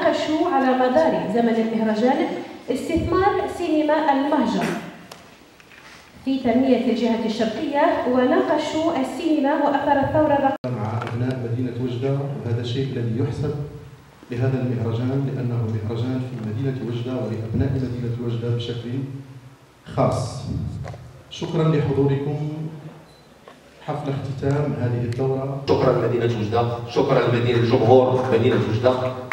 وناقشوا على مدار زمن المهرجان استثمار سينما المهجر. في تنمية الجهة الشرقية وناقشوا السينما وأثر الثورة الرقمية مع أبناء مدينة وجدة وهذا الشيء الذي يحسب لهذا المهرجان لأنه مهرجان في مدينة وجدة ولأبناء مدينة وجدة بشكل خاص. شكرا لحضوركم حفل اختتام هذه الدورة شكرا لمدينة وجدة. شكرا لمدينة جمهور مدينة وجدة.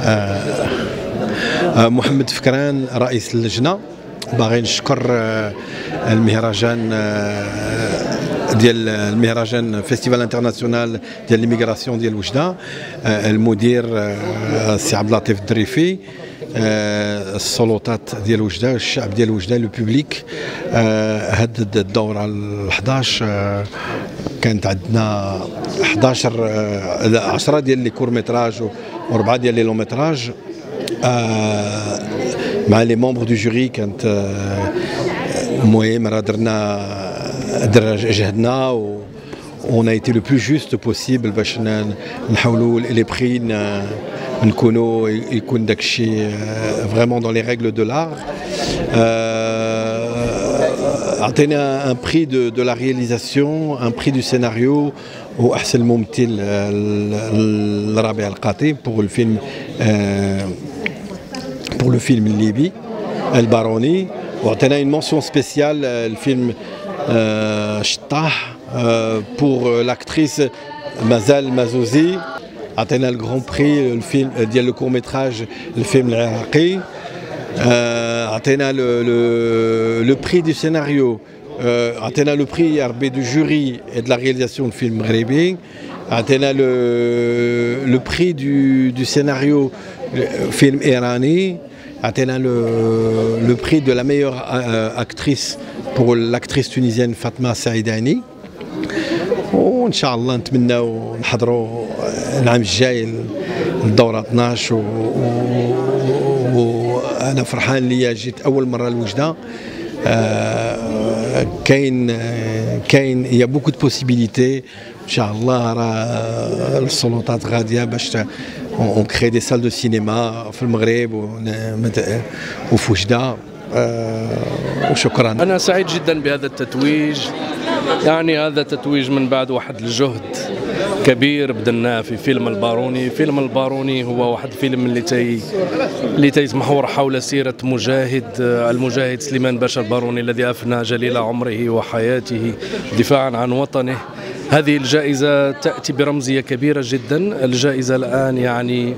آه، محمد فكران رئيس اللجنة. باغي نشكر آه، المهرجان آه، ديال المهرجان festival international ديال l'immigration ديال وجدة. المدير السي عبد اللطيف الدريفي. السلطات ديال وجدة الشعب ديال وجدة le public. هاد الدورة ال 11 كانت عندنا 11 10 ديال les courts métrages واربعه ديال les longs métrages. مع les membres du jury كانت المهم راه درنا جهدنا و a été le plus juste possible باش نحاولوا les prix نكونوا يكون داك الشيء vraiment dans les règles de l'art عطينا un prix de de la réalisation un prix de scénario واحسن ممثل الرابع القاطي pour الفيلم pour le film الليبي الباروني وعطينا une mention spéciale الفيلم شطاح pour l'actrice مازال مازوزي عطينا ال grand prix الفيلم ديال le court métrage الفيلم العراقي عطينا le prix de scénario عطينا le prix يا ربي du jury et de la réalisation de film مغربي عطينا le prix de de scénario فيلم ايراني عطينا le prix de la meilleure actrice pour l'actrice tunisienne Fatma Saïdani. وان شاء الله نتمناو نحضروا العام الجاي الدوره 12 وأنا فرحان ليا جيت أول مرة لوجدة. آه كاين كاين y a beaucoup de possibilités ان شاء الله راه السلطات غادية باش on crée des salles de cinéma في المغرب وفي وجدة. آه وشكرا. أنا سعيد جدا بهذا التتويج. يعني هذا تتويج من بعد واحد الجهد. كبير بدلناه في فيلم الباروني. فيلم الباروني هو واحد الفيلم اللي تي اللي تيتمحور حول سيرة مجاهد المجاهد سليمان باشا الباروني الذي أفنى جليل عمره وحياته دفاعا عن وطنه. هذه الجائزة تأتي برمزية كبيرة جدا. الجائزة الآن يعني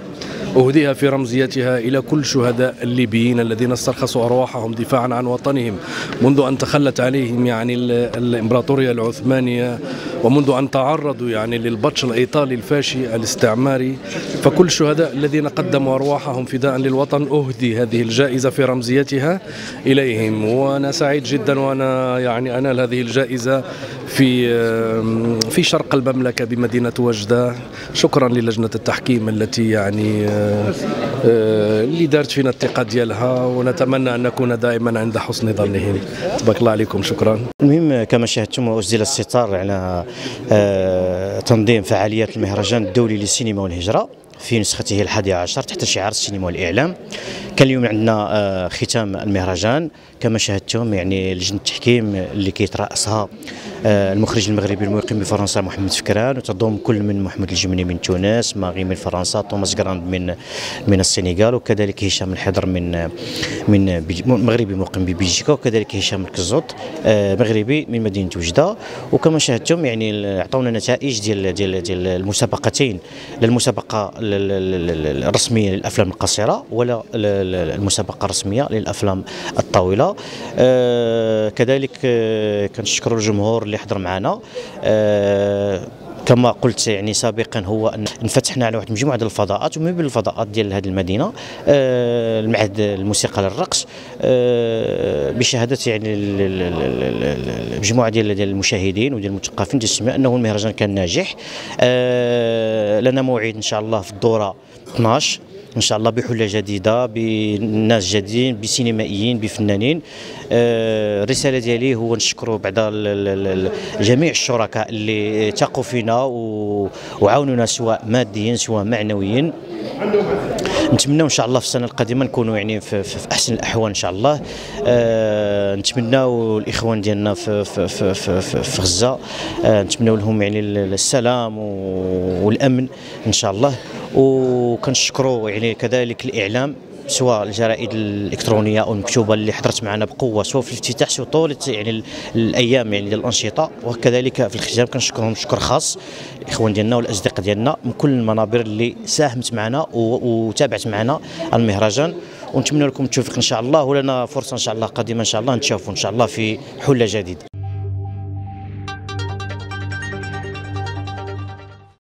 أهديها في رمزيتها إلى كل شهداء الليبيين الذين استرخصوا أرواحهم دفاعا عن وطنهم منذ أن تخلت عليهم يعني الإمبراطورية العثمانية ومنذ أن تعرضوا يعني للبطش الإيطالي الفاشي الاستعماري فكل الشهداء الذين قدموا أرواحهم فداء للوطن أهدي هذه الجائزة في رمزيتها إليهم. وأنا سعيد جدا وأنا يعني أنال هذه الجائزة في في شرق المملكة بمدينة وجدة. شكرا للجنة التحكيم التي يعني اللي دارت فينا الثقة ديالها ونتمنى أن نكون دائما عند حسن ظنهم. تبارك الله عليكم شكرا. المهم كما شاهدتم أسدل الستار على تنظيم فعاليات المهرجان الدولي للسينما والهجرة في نسخته الحادية عشر تحت شعار السينما والإعلام. كان اليوم عندنا ختام المهرجان. كما شاهدتم يعني لجنة التحكيم اللي كيترأسها المخرج المغربي المقيم بفرنسا محمد فكران وتضم كل من محمد الجمني من تونس ماغي من فرنسا توماس جراند من من السنغال وكذلك هشام الحضر من من مغربي مقيم ببلجيكا وكذلك هشام الكزوط مغربي من مدينة وجدة. وكما شاهدتم يعني عطونا نتائج ديال ديال ديال المسابقتين للمسابقه الرسمية للأفلام القصيرة ولا المسابقة الرسمية للأفلام الطويله كذلك كنشكر الجمهور اللي حضر معنا أه كما قلت يعني سابقا هو أن انفتحنا على واحد المجموعه ديال الفضاءات ومن بين الفضاءات ديال هذه المدينة أه المعهد الموسيقى للرقص أه بشهادة يعني مجموعة ديال ديال المشاهدين وديال المثقفين تسمى أنه المهرجان كان ناجح. أه لنا موعد إن شاء الله في الدورة 12 إن شاء الله بحلة جديدة بناس جديدين بسينمائيين بفنانين. آه، الرسالة ديالي هو نشكروا بعد جميع الشركاء اللي ثقوا فينا وعاونونا سواء ماديا سواء معنويا نتمنى إن شاء الله في السنة القادمة نكونوا يعني في, في أحسن الأحوال إن شاء الله. أه نتمناو الإخوان ديالنا في في في, في, في, في غزة. أه نتمناو لهم يعني السلام والأمن إن شاء الله. وكنشكروا يعني كذلك الإعلام سواء الجرائد الإلكترونية أو المكتوبة اللي حضرت معنا بقوة سواء في الافتتاح سواء طول يعني الأيام يعني ديال الأنشطة. وكذلك في الختام كنشكرهم شكر خاص الإخوان ديالنا والأصدقاء ديالنا من كل المنابر اللي ساهمت معنا وتابعت معنا المهرجان. ونتمنى لكم التوفيق إن شاء الله ولنا فرصة إن شاء الله قادمة إن شاء الله. نتشافوا إن شاء الله في حله جديدة.